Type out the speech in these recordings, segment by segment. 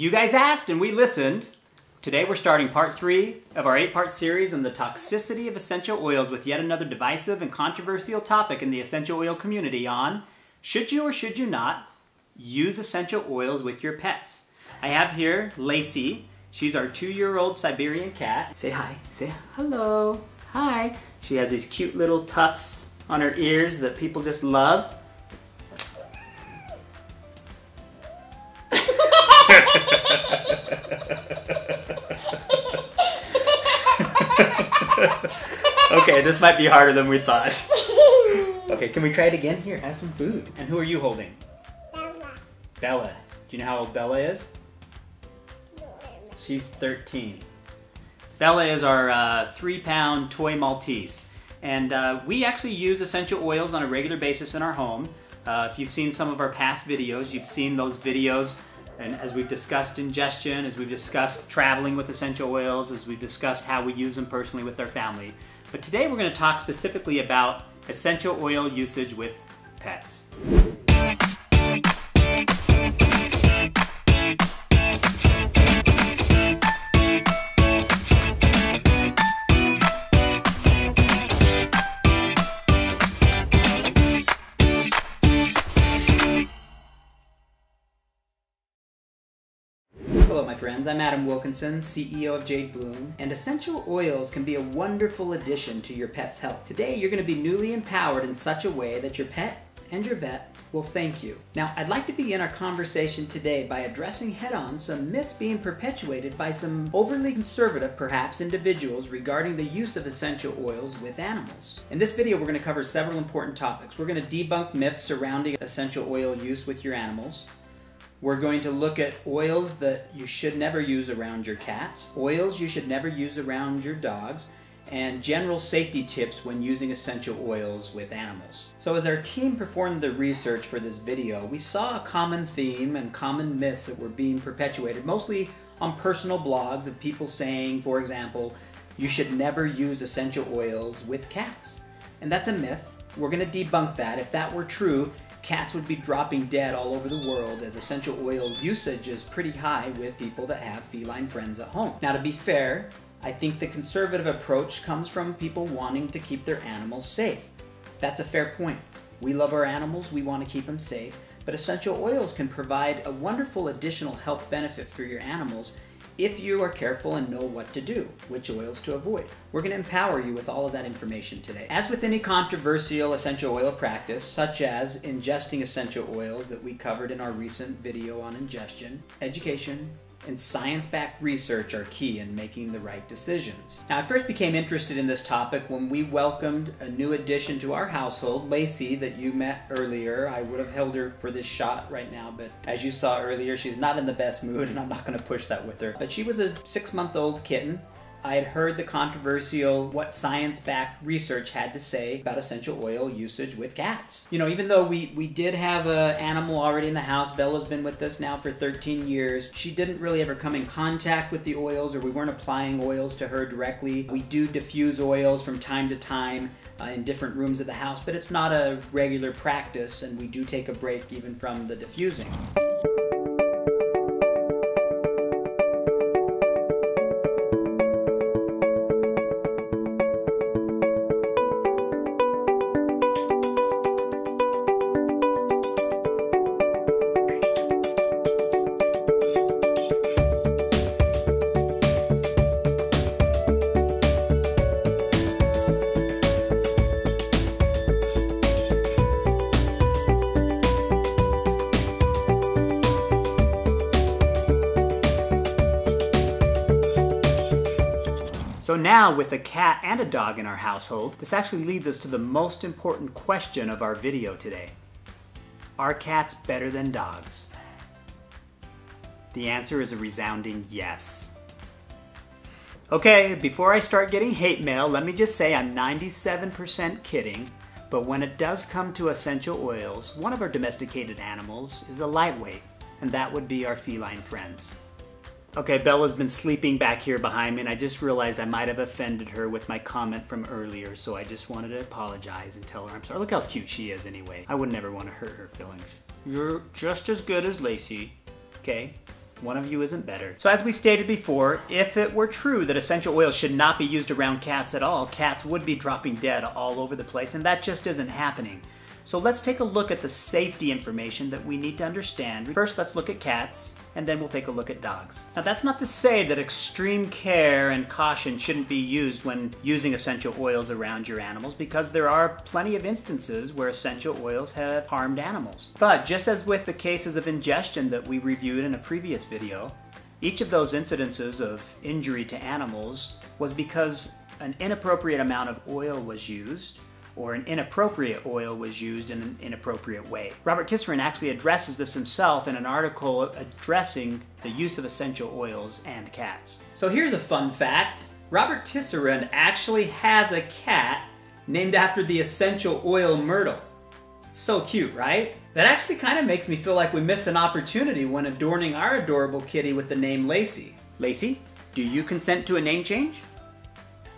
You guys asked and we listened. Today we're starting part three of our eight part series on the toxicity of essential oils with yet another divisive and controversial topic in the essential oil community on should you or should you not use essential oils with your pets. I have here Lacey. She's our two year old Siberian cat. Say hi. Say hello. Hi. She has these cute little tufts on her ears that people just love. Okay, this might be harder than we thought. Okay, can we try it again? Here, have some food. And who are you holding? Bella. Bella. Do you know how old Bella is? She's 13. Bella is our uh, three pound toy Maltese. And uh, we actually use essential oils on a regular basis in our home. Uh, if you've seen some of our past videos, you've seen those videos and as we've discussed ingestion, as we've discussed traveling with essential oils, as we've discussed how we use them personally with our family. But today we're going to talk specifically about essential oil usage with pets. Friends. I'm Adam Wilkinson, CEO of Jade Bloom, and essential oils can be a wonderful addition to your pet's health. Today, you're going to be newly empowered in such a way that your pet and your vet will thank you. Now, I'd like to begin our conversation today by addressing head on some myths being perpetuated by some overly conservative, perhaps, individuals regarding the use of essential oils with animals. In this video, we're going to cover several important topics. We're going to debunk myths surrounding essential oil use with your animals. We're going to look at oils that you should never use around your cats, oils you should never use around your dogs, and general safety tips when using essential oils with animals. So as our team performed the research for this video, we saw a common theme and common myths that were being perpetuated, mostly on personal blogs of people saying, for example, you should never use essential oils with cats. And that's a myth. We're going to debunk that. If that were true, cats would be dropping dead all over the world as essential oil usage is pretty high with people that have feline friends at home. Now, to be fair, I think the conservative approach comes from people wanting to keep their animals safe. That's a fair point. We love our animals, we want to keep them safe, but essential oils can provide a wonderful additional health benefit for your animals if you are careful and know what to do, which oils to avoid. We're going to empower you with all of that information today. As with any controversial essential oil practice, such as ingesting essential oils that we covered in our recent video on ingestion, education, and science-backed research are key in making the right decisions. Now, I first became interested in this topic when we welcomed a new addition to our household, Lacey, that you met earlier. I would have held her for this shot right now, but as you saw earlier, she's not in the best mood, and I'm not going to push that with her. But she was a six-month-old kitten, I had heard the controversial what science backed research had to say about essential oil usage with cats. You know, even though we, we did have an animal already in the house, Bella's been with us now for 13 years, she didn't really ever come in contact with the oils or we weren't applying oils to her directly. We do diffuse oils from time to time. Uh, in different rooms of the house, but it's not a regular practice, and we do take a break even from the diffusing. Now, with a cat and a dog in our household, this actually leads us to the most important question of our video today. Are cats better than dogs? The answer is a resounding yes. Okay, before I start getting hate mail, let me just say I'm 97% kidding, but when it does come to essential oils, one of our domesticated animals is a lightweight, and that would be our feline friends. Okay, Bella's been sleeping back here behind me, and I just realized I might have offended her with my comment from earlier, so I just wanted to apologize and tell her I'm sorry. Look how cute she is anyway. I would never want to hurt her feelings. You're just as good as Lacey, okay? One of you isn't better. So as we stated before, if it were true that essential oils should not be used around cats at all, cats would be dropping dead all over the place, and that just isn't happening. So let's take a look at the safety information that we need to understand. First, let's look at cats, and then we'll take a look at dogs. Now, that's not to say that extreme care and caution shouldn't be used when using essential oils around your animals, because there are plenty of instances where essential oils have harmed animals. But just as with the cases of ingestion that we reviewed in a previous video, each of those incidences of injury to animals was because an inappropriate amount of oil was used or an inappropriate oil was used in an inappropriate way. Robert Tisserand actually addresses this himself in an article addressing the use of essential oils and cats. So here's a fun fact. Robert Tisserand actually has a cat named after the essential oil myrtle. It's so cute, right? That actually kind of makes me feel like we missed an opportunity when adorning our adorable kitty with the name Lacey. Lacey, do you consent to a name change?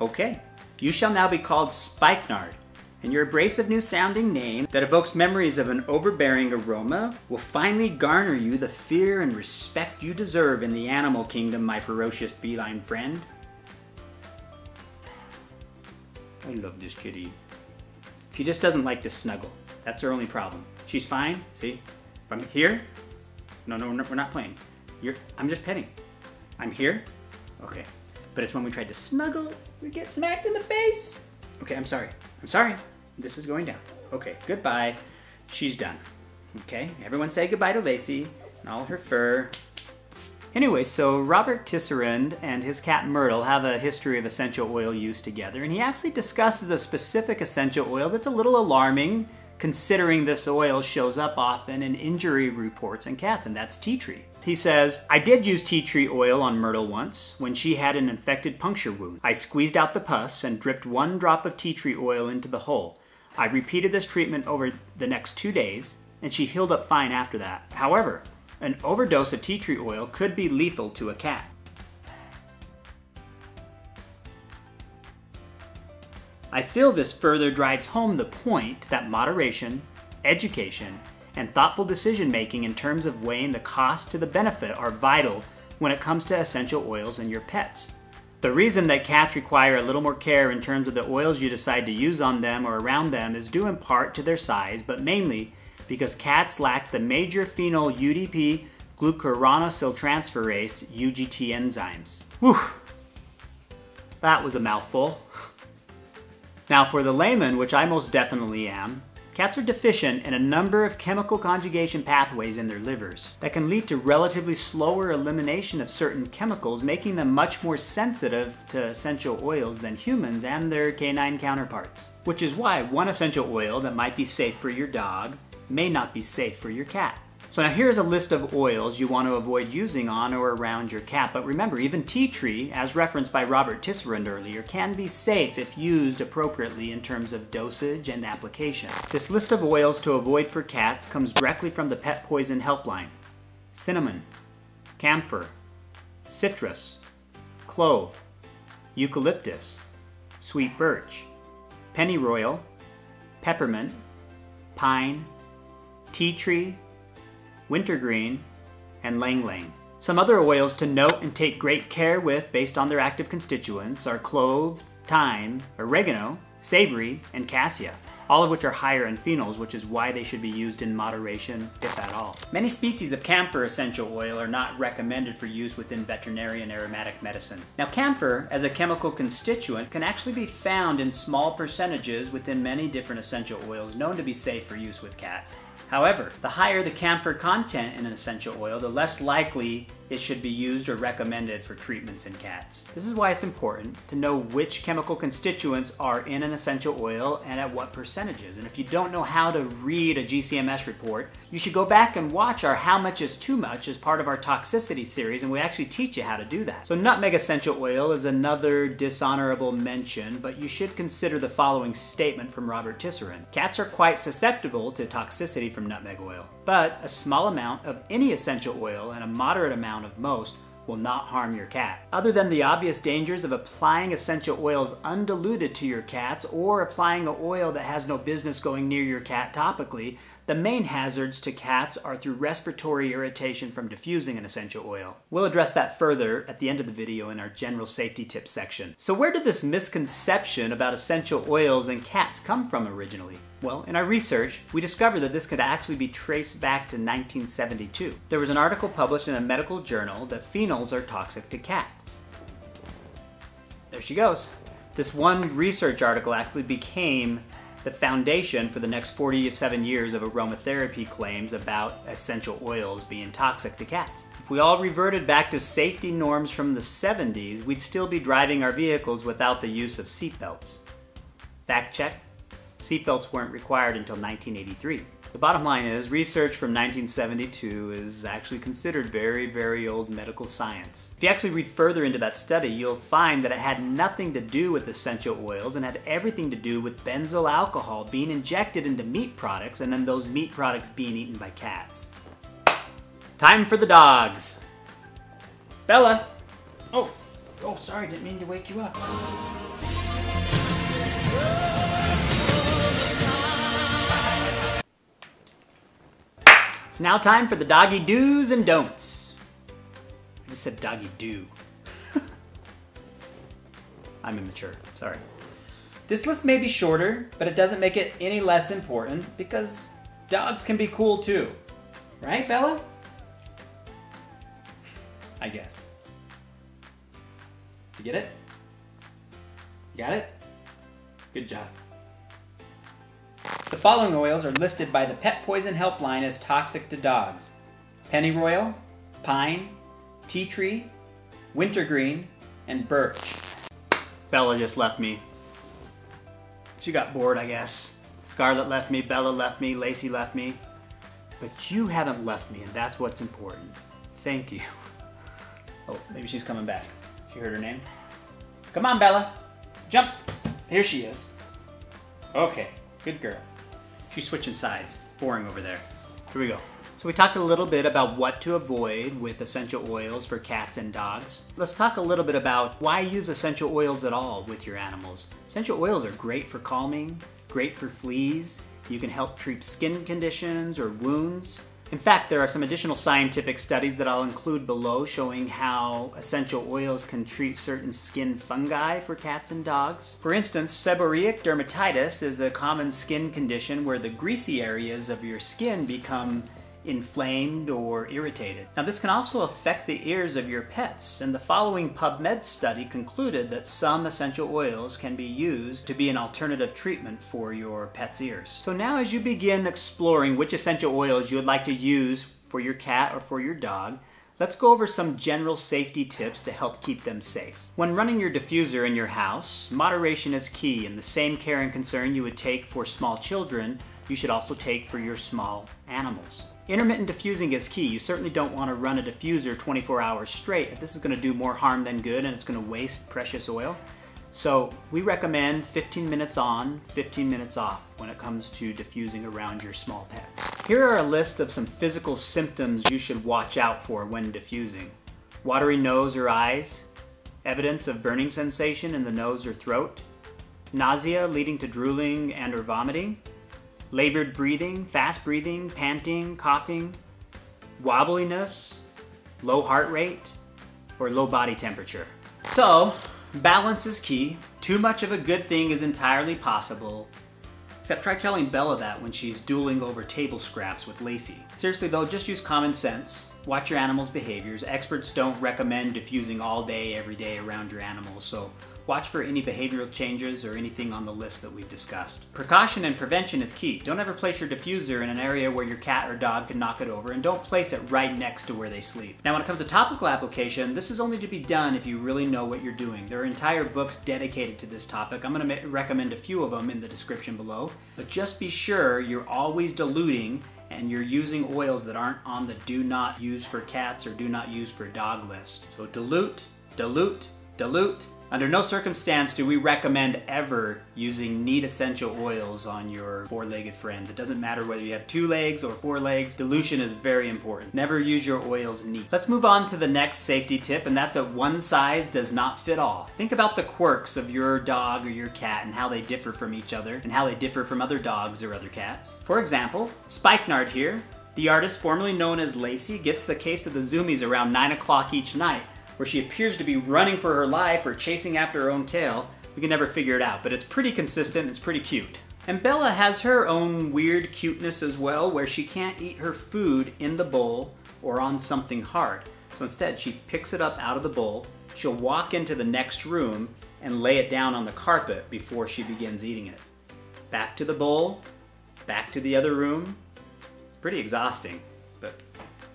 Okay. You shall now be called Spikenard, and your abrasive new sounding name that evokes memories of an overbearing aroma will finally garner you the fear and respect you deserve in the animal kingdom, my ferocious feline friend. I love this kitty. She just doesn't like to snuggle. That's her only problem. She's fine, see? If I'm here, no, no, we're not playing. You're, I'm just petting. I'm here, okay. But it's when we try to snuggle, we get smacked in the face. Okay, I'm sorry. I'm sorry. This is going down. Okay, goodbye. She's done. Okay, everyone say goodbye to Lacey and all her fur. Anyway, so Robert Tisserand and his cat Myrtle have a history of essential oil use together, and he actually discusses a specific essential oil that's a little alarming considering this oil shows up often in injury reports in cats, and that's tea tree. He says, I did use tea tree oil on Myrtle once when she had an infected puncture wound. I squeezed out the pus and dripped one drop of tea tree oil into the hole. I repeated this treatment over the next two days, and she healed up fine after that. However, an overdose of tea tree oil could be lethal to a cat. I feel this further drives home the point that moderation, education, and thoughtful decision making in terms of weighing the cost to the benefit are vital when it comes to essential oils in your pets. The reason that cats require a little more care in terms of the oils you decide to use on them or around them is due in part to their size, but mainly because cats lack the major phenol UDP glucuronosyltransferase UGT enzymes. Whew! That was a mouthful. Now, for the layman, which I most definitely am, Cats are deficient in a number of chemical conjugation pathways in their livers that can lead to relatively slower elimination of certain chemicals, making them much more sensitive to essential oils than humans and their canine counterparts. Which is why one essential oil that might be safe for your dog may not be safe for your cat. So now here's a list of oils you want to avoid using on or around your cat. But remember, even tea tree, as referenced by Robert Tisserand earlier, can be safe if used appropriately in terms of dosage and application. This list of oils to avoid for cats comes directly from the Pet Poison Helpline. Cinnamon, camphor, citrus, clove, eucalyptus, sweet birch, pennyroyal, peppermint, pine, tea tree, wintergreen, and ylang. Some other oils to note and take great care with based on their active constituents are clove, thyme, oregano, savory, and cassia all of which are higher in phenols, which is why they should be used in moderation, if at all. Many species of camphor essential oil are not recommended for use within veterinarian aromatic medicine. Now camphor, as a chemical constituent, can actually be found in small percentages within many different essential oils known to be safe for use with cats. However, the higher the camphor content in an essential oil, the less likely it should be used or recommended for treatments in cats. This is why it's important to know which chemical constituents are in an essential oil and at what percentages. And if you don't know how to read a GCMS report, you should go back and watch our How Much is Too Much as part of our toxicity series, and we actually teach you how to do that. So nutmeg essential oil is another dishonorable mention, but you should consider the following statement from Robert Tisserand. Cats are quite susceptible to toxicity from nutmeg oil, but a small amount of any essential oil and a moderate amount of most will not harm your cat. Other than the obvious dangers of applying essential oils undiluted to your cats or applying an oil that has no business going near your cat topically, The main hazards to cats are through respiratory irritation from diffusing an essential oil. We'll address that further at the end of the video in our general safety tips section. So where did this misconception about essential oils and cats come from originally? Well, in our research, we discovered that this could actually be traced back to 1972. There was an article published in a medical journal that phenols are toxic to cats. There she goes. This one research article actually became the foundation for the next 47 years of aromatherapy claims about essential oils being toxic to cats. If we all reverted back to safety norms from the 70s, we'd still be driving our vehicles without the use of seatbelts. Fact check Seatbelts weren't required until 1983. The bottom line is, research from 1972 is actually considered very, very old medical science. If you actually read further into that study, you'll find that it had nothing to do with essential oils and had everything to do with benzyl alcohol being injected into meat products and then those meat products being eaten by cats. Time for the dogs. Bella! Oh, oh, sorry, didn't mean to wake you up. It's now time for the doggy do's and don'ts. I just said doggy do. I'm immature, sorry. This list may be shorter, but it doesn't make it any less important because dogs can be cool too. Right, Bella? I guess. You get it? You got it? Good job. The following oils are listed by the Pet Poison Helpline as toxic to dogs. Pennyroyal, pine, tea tree, wintergreen, and birch. Bella just left me. She got bored, I guess. Scarlet left me, Bella left me, Lacey left me. But you haven't left me, and that's what's important. Thank you. Oh, maybe she's coming back. She heard her name. Come on, Bella. Jump. Here she is. Okay, good girl. She's switching sides. Boring over there. Here we go. So we talked a little bit about what to avoid with essential oils for cats and dogs. Let's talk a little bit about why use essential oils at all with your animals. Essential oils are great for calming, great for fleas. You can help treat skin conditions or wounds. In fact, there are some additional scientific studies that I'll include below showing how essential oils can treat certain skin fungi for cats and dogs. For instance, seborrheic dermatitis is a common skin condition where the greasy areas of your skin become inflamed or irritated. Now this can also affect the ears of your pets, and the following PubMed study concluded that some essential oils can be used to be an alternative treatment for your pet's ears. So now as you begin exploring which essential oils you would like to use for your cat or for your dog, Let's go over some general safety tips to help keep them safe. When running your diffuser in your house, moderation is key and the same care and concern you would take for small children, you should also take for your small animals. Intermittent diffusing is key. You certainly don't want to run a diffuser 24 hours straight. This is going to do more harm than good and it's going to waste precious oil. So we recommend 15 minutes on, 15 minutes off when it comes to diffusing around your small pets. Here are a list of some physical symptoms you should watch out for when diffusing. Watery nose or eyes, evidence of burning sensation in the nose or throat, nausea leading to drooling and or vomiting, labored breathing, fast breathing, panting, coughing, wobbliness, low heart rate, or low body temperature. So, balance is key. Too much of a good thing is entirely possible. Except try telling Bella that when she's dueling over table scraps with Lacey. Seriously though, just use common sense. Watch your animal's behaviors. Experts don't recommend diffusing all day, every day around your animals, so Watch for any behavioral changes or anything on the list that we've discussed. Precaution and prevention is key. Don't ever place your diffuser in an area where your cat or dog can knock it over, and don't place it right next to where they sleep. Now when it comes to topical application, this is only to be done if you really know what you're doing. There are entire books dedicated to this topic. I'm going to recommend a few of them in the description below, but just be sure you're always diluting and you're using oils that aren't on the do not use for cats or do not use for dog list. So dilute, dilute, dilute, Under no circumstance do we recommend ever using neat essential oils on your four-legged friends. It doesn't matter whether you have two legs or four legs, dilution is very important. Never use your oils neat. Let's move on to the next safety tip, and that's that one size does not fit all. Think about the quirks of your dog or your cat and how they differ from each other and how they differ from other dogs or other cats. For example, Spikenard here, the artist formerly known as Lacey, gets the case of the zoomies around 9 o'clock each night where she appears to be running for her life or chasing after her own tail. We can never figure it out, but it's pretty consistent, it's pretty cute. And Bella has her own weird cuteness as well, where she can't eat her food in the bowl or on something hard. So instead, she picks it up out of the bowl, she'll walk into the next room and lay it down on the carpet before she begins eating it. Back to the bowl, back to the other room. Pretty exhausting, but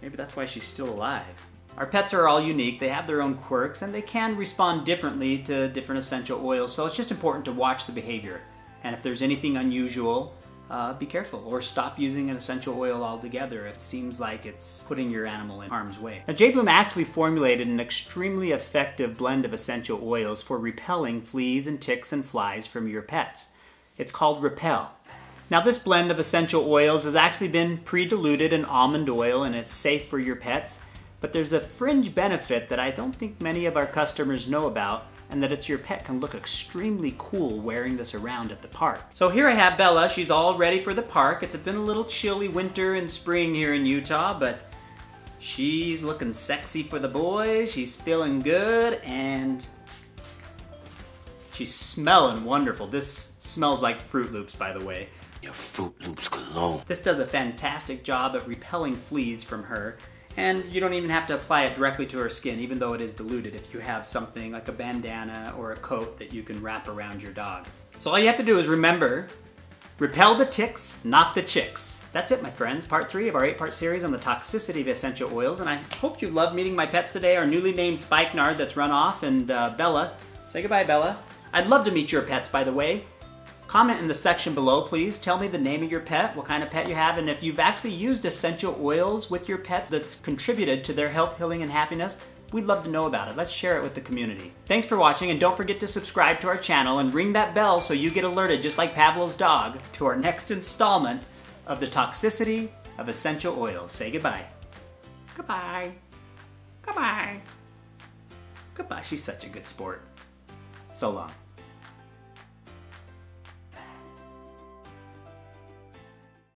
maybe that's why she's still alive. Our pets are all unique, they have their own quirks, and they can respond differently to different essential oils, so it's just important to watch the behavior. And if there's anything unusual, uh, be careful or stop using an essential oil altogether if it seems like it's putting your animal in harm's way. Now, Jade Bloom actually formulated an extremely effective blend of essential oils for repelling fleas and ticks and flies from your pets. It's called Repel. Now, this blend of essential oils has actually been pre diluted in almond oil and it's safe for your pets. But there's a fringe benefit that I don't think many of our customers know about, and that it's your pet can look extremely cool wearing this around at the park. So here I have Bella, she's all ready for the park. It's been a little chilly winter and spring here in Utah, but she's looking sexy for the boys, she's feeling good, and she's smelling wonderful. This smells like Froot Loops, by the way. Your Froot Loops cologne. This does a fantastic job at repelling fleas from her. And you don't even have to apply it directly to her skin, even though it is diluted if you have something like a bandana or a coat that you can wrap around your dog. So all you have to do is remember, repel the ticks, not the chicks. That's it, my friends. Part three of our eight-part series on the toxicity of essential oils. And I hope you loved meeting my pets today, our newly named Spikenard that's run off, and uh, Bella. Say goodbye, Bella. I'd love to meet your pets, by the way. Comment in the section below, please. Tell me the name of your pet, what kind of pet you have, and if you've actually used essential oils with your pet that's contributed to their health, healing, and happiness, we'd love to know about it. Let's share it with the community. Thanks for watching, and don't forget to subscribe to our channel and ring that bell so you get alerted, just like Pavlov's dog, to our next installment of the toxicity of essential oils. Say goodbye. Goodbye. Goodbye. Goodbye. She's such a good sport. So long.